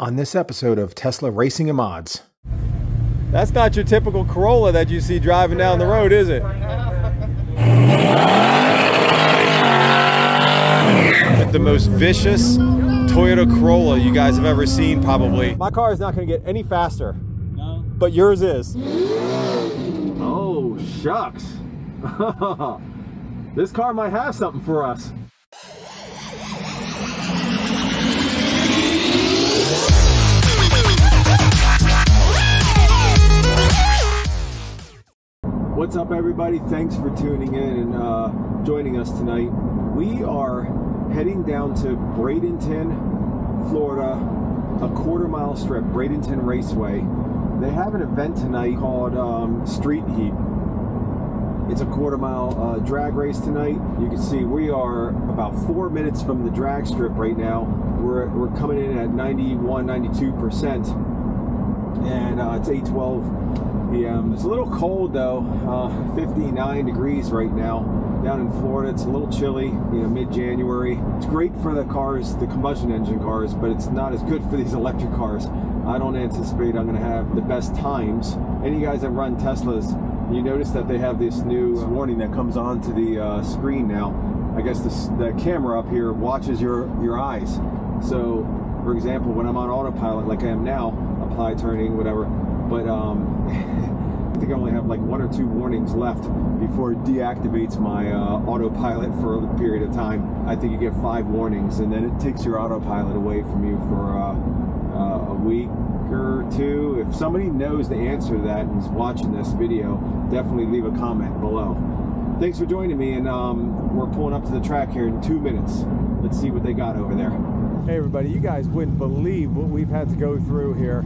on this episode of Tesla Racing and Mods. That's not your typical Corolla that you see driving down the road, is it? the most vicious Toyota Corolla you guys have ever seen, probably. My car is not going to get any faster. No. But yours is. Oh, shucks. this car might have something for us. What's up, everybody? Thanks for tuning in and uh, joining us tonight. We are heading down to Bradenton, Florida, a quarter mile strip, Bradenton Raceway. They have an event tonight called um, Street Heat. It's a quarter mile uh, drag race tonight. You can see we are about four minutes from the drag strip right now. We're, we're coming in at 91, 92%. And uh, it's 812 p.m. It's a little cold though, uh, 59 degrees right now down in Florida. It's a little chilly, you know, mid-January. It's great for the cars, the combustion engine cars, but it's not as good for these electric cars. I don't anticipate I'm going to have the best times. Any guys that run Teslas, you notice that they have this new warning that comes onto the uh, screen now. I guess this, the camera up here watches your, your eyes. So, for example, when I'm on autopilot like I am now, apply turning, whatever, but um, I think I only have like one or two warnings left before it deactivates my uh, autopilot for a period of time. I think you get five warnings and then it takes your autopilot away from you for uh, uh, a week or two. If somebody knows the answer to that and is watching this video, definitely leave a comment below. Thanks for joining me and um, we're pulling up to the track here in two minutes. Let's see what they got over there. Hey everybody, you guys wouldn't believe what we've had to go through here.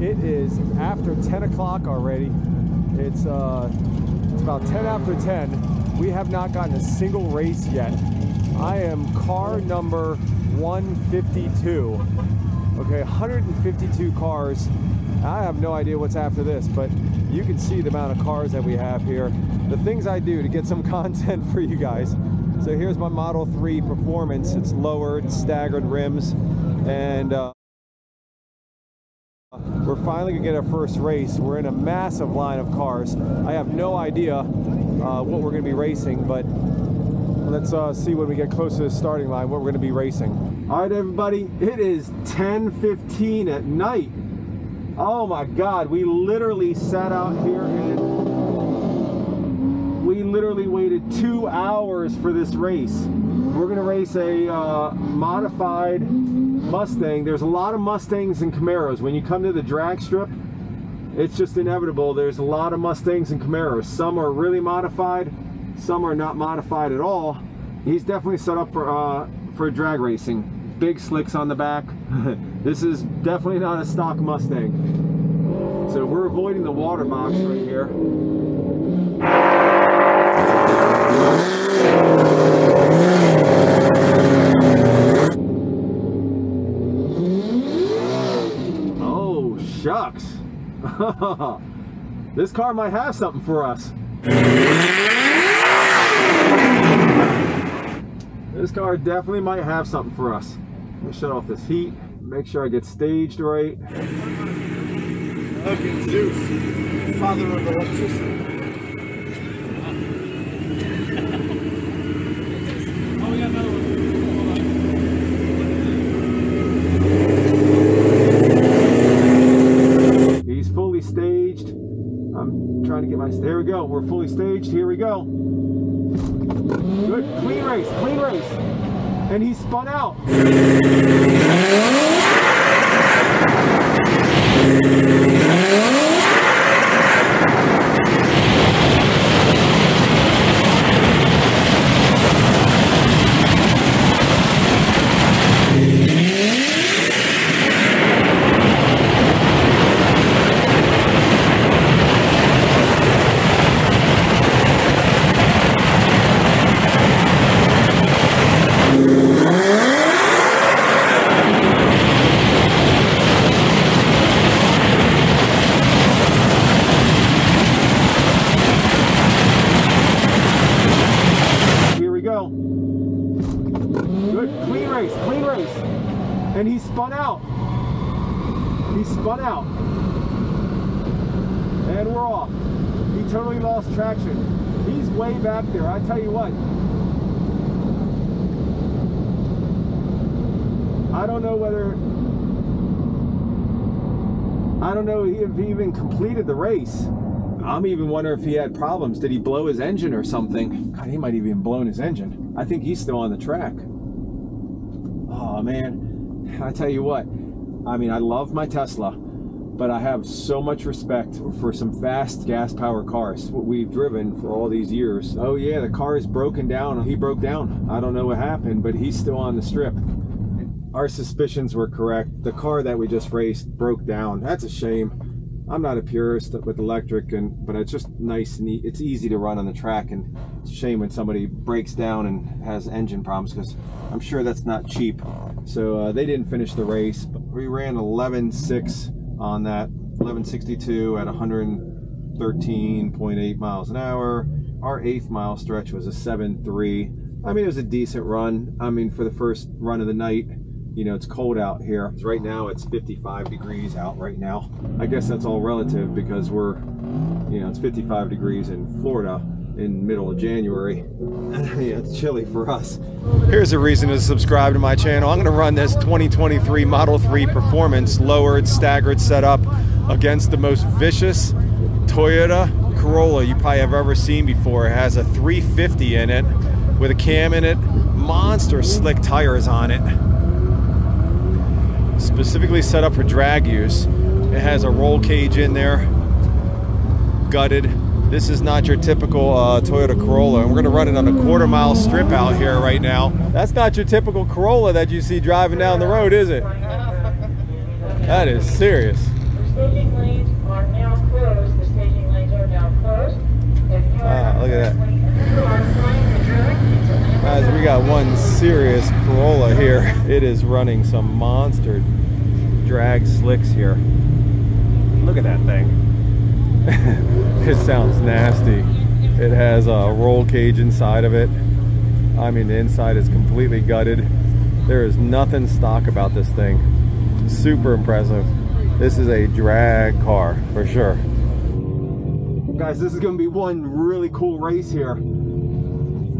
It is after 10 o'clock already it's, uh, it's about 10 after 10. We have not gotten a single race yet. I am car number 152. Okay, 152 cars. I have no idea what's after this, but you can see the amount of cars that we have here. The things I do to get some content for you guys. So here's my Model 3 Performance. It's lowered, staggered rims, and uh, we're finally gonna get our first race. We're in a massive line of cars. I have no idea uh, what we're gonna be racing, but let's uh, see when we get close to the starting line what we're gonna be racing. All right, everybody, it is 10.15 at night. Oh my God, we literally sat out here and we literally waited two hours for this race. We're gonna race a uh, modified Mustang. There's a lot of Mustangs and Camaros. When you come to the drag strip, it's just inevitable. There's a lot of Mustangs and Camaros. Some are really modified, some are not modified at all. He's definitely set up for uh, for drag racing. Big slicks on the back. this is definitely not a stock Mustang. So we're avoiding the water box right here. Oh, shucks. this car might have something for us. This car definitely might have something for us. Let me shut off this heat, make sure I get staged right. Zeus, father of electricity. There. I tell you what. I don't know whether I don't know if he even completed the race. I'm even wondering if he had problems. Did he blow his engine or something? God, he might have even blown his engine. I think he's still on the track. Oh man, I tell you what. I mean, I love my Tesla, but I have so much respect for some fast gas powered cars. What we've driven for all these years. Oh yeah, the car is broken down. He broke down. I don't know what happened, but he's still on the strip our suspicions were correct. The car that we just raced broke down. That's a shame. I'm not a purist with electric, and but it's just nice and it's easy to run on the track. And it's a shame when somebody breaks down and has engine problems because I'm sure that's not cheap. So uh, they didn't finish the race. But we ran 11.6 on that 1162 at 113.8 miles an hour. Our eighth mile stretch was a 7.3. I mean, it was a decent run. I mean, for the first run of the night, you know, it's cold out here. Right now it's 55 degrees out right now. I guess that's all relative because we're, you know, it's 55 degrees in Florida in middle of January. yeah, it's chilly for us. Here's a reason to subscribe to my channel. I'm gonna run this 2023 Model 3 Performance lowered staggered setup against the most vicious Toyota Corolla you probably have ever seen before. It has a 350 in it with a cam in it, monster slick tires on it specifically set up for drag use. It has a roll cage in there, gutted. This is not your typical uh, Toyota Corolla, and we're gonna run it on a quarter mile strip out here right now. That's not your typical Corolla that you see driving down the road, is it? That is serious. Ah, look at that. Guys, we got one serious Corolla here. It is running some monster drag slicks here. Look at that thing. it sounds nasty. It has a roll cage inside of it. I mean, the inside is completely gutted. There is nothing stock about this thing. Super impressive. This is a drag car for sure. Guys, this is gonna be one really cool race here.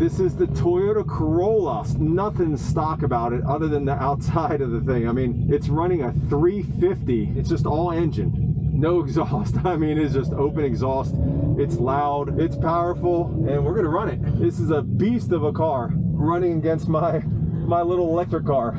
This is the Toyota Corolla. Nothing stock about it other than the outside of the thing. I mean, it's running a 350. It's just all engine. No exhaust. I mean, it's just open exhaust. It's loud, it's powerful, and we're gonna run it. This is a beast of a car running against my, my little electric car.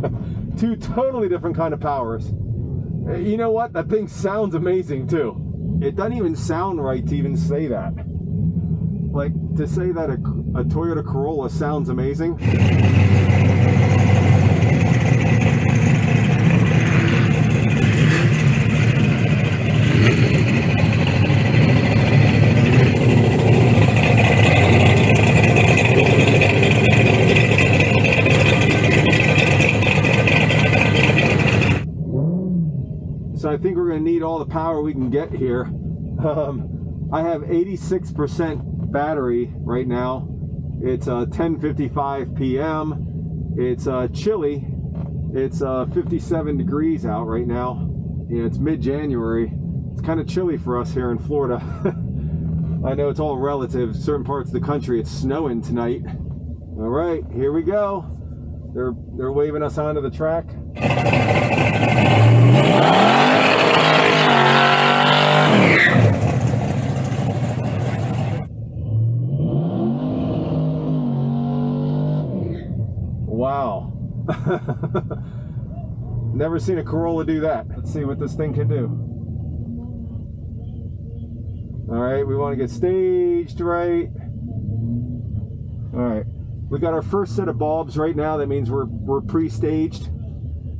Two totally different kind of powers. You know what? That thing sounds amazing too. It doesn't even sound right to even say that like to say that a, a Toyota Corolla sounds amazing. So I think we're going to need all the power we can get here. Um, I have 86% battery right now. It's uh, 10:55 p.m. It's uh, chilly. It's uh, 57 degrees out right now. Yeah, it's mid-January. It's kind of chilly for us here in Florida. I know it's all relative. Certain parts of the country, it's snowing tonight. All right, here we go. They're they're waving us onto the track. Never seen a Corolla do that. Let's see what this thing can do. All right, we want to get staged right. All right, we got our first set of bulbs right now. That means we're, we're pre-staged.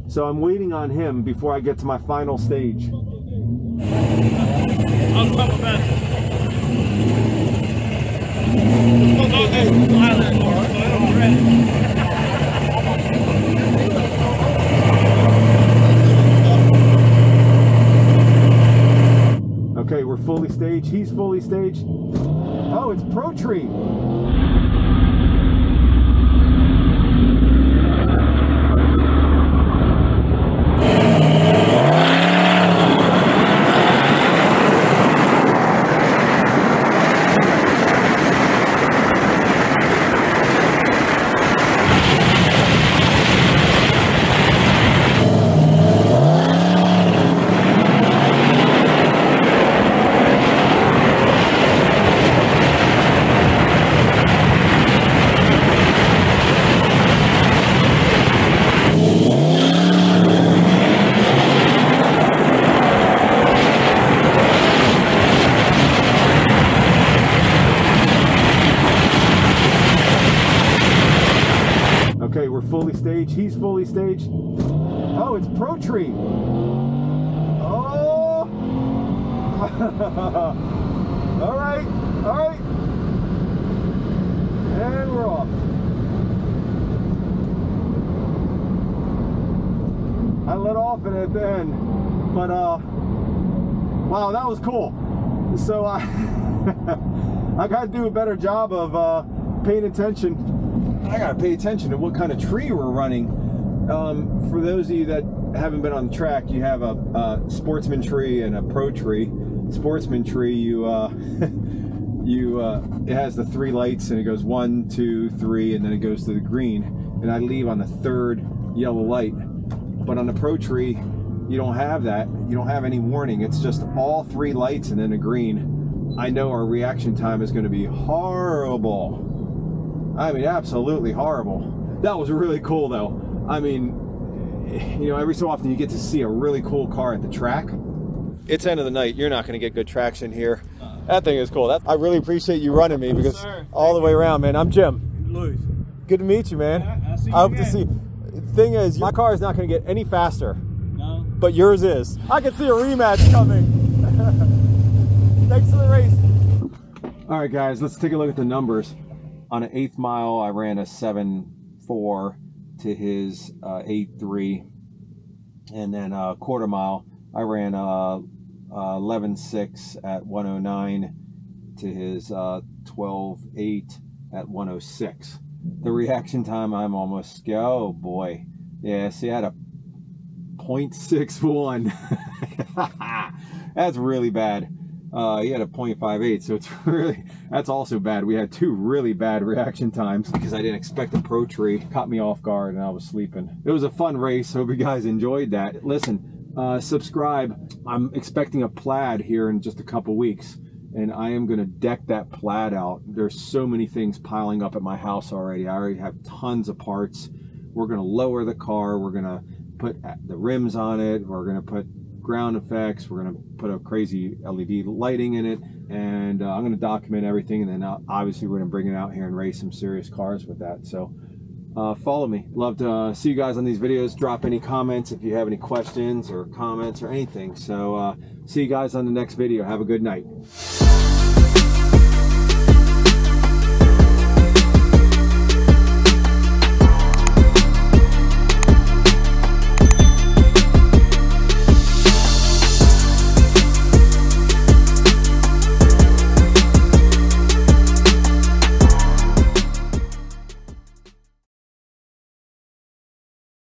So I'm waiting on him before I get to my final stage. Fully staged. He's fully staged. Oh, it's Pro Tree. stage. Oh, it's Pro Tree. Oh. all right, all right. And we're off. I let off it at the end, but uh, wow, that was cool. So I, uh, I gotta do a better job of uh, paying attention. I gotta pay attention to what kind of tree we're running um, for those of you that haven't been on the track, you have a, a sportsman tree and a pro tree. Sportsman tree, you uh, you uh, it has the three lights and it goes one, two, three, and then it goes to the green. And I leave on the third yellow light. But on the pro tree, you don't have that. You don't have any warning. It's just all three lights and then a green. I know our reaction time is going to be horrible. I mean, absolutely horrible. That was really cool, though. I mean, you know, every so often you get to see a really cool car at the track. It's end of the night. You're not going to get good traction here. That thing is cool. That, I really appreciate you running me because sir. all the way around, man. I'm Jim. Louis. Good to meet you, man. Yeah, I'll see you I hope to again. see. The thing is, my car is not going to get any faster, No. but yours is. I can see a rematch coming. Thanks for the race. All right, guys, let's take a look at the numbers. On an eighth mile, I ran a seven four to his uh, eight three, and then a quarter mile, I ran a eleven six at one oh nine to his uh, twelve eight at one oh six. The reaction time, I'm almost oh boy, yeah. See, I had a 0.61. That's really bad. Uh, he had a 0.58, so it's really that's also bad. We had two really bad reaction times because I didn't expect a pro tree. Caught me off guard and I was sleeping. It was a fun race. Hope you guys enjoyed that. Listen, uh, subscribe. I'm expecting a plaid here in just a couple weeks, and I am gonna deck that plaid out. There's so many things piling up at my house already. I already have tons of parts. We're gonna lower the car. We're gonna put the rims on it. We're gonna put ground effects. We're gonna put a crazy LED lighting in it, and uh, I'm gonna document everything. And then uh, obviously we're gonna bring it out here and race some serious cars with that. So uh, follow me. Love to uh, see you guys on these videos. Drop any comments if you have any questions or comments or anything. So uh, see you guys on the next video. Have a good night.